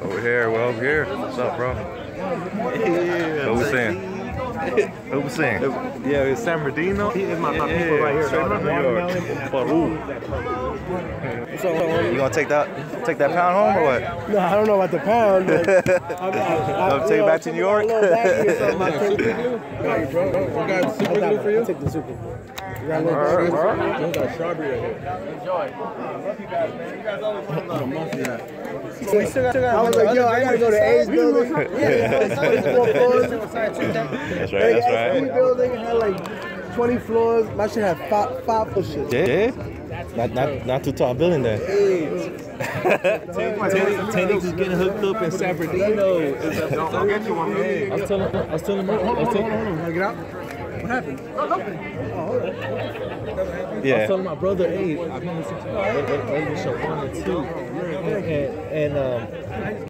Over here, well, over here. What's up, bro? Yeah, What we saying? What we saying? Yeah, it's San Bernardino. He is my, my people right here. straight from New York. Peru. You gonna take that take that pound home or what? No, I don't know about the pound. But I, I, I, Gonna take it back to New York? A little baggy or something. I take it. We got super glue for I you. take the super. You got a little All right, all right. We got strawberry right here. So we still got, I was like, yo, I gotta go to A's building. Yeah, it's like 24 floors. That's right, that's SP right. building had like 20 floors. My shit had five, five foot shit. Yeah. Not, not, not too tall building there. Tenny's is getting hooked up in San Bernardino. Don't get you one. I was telling, I was telling, I was telling, Wanna get out? What happened? I was Yeah. telling my brother, hey, I've been listening to and two, and, and, and um,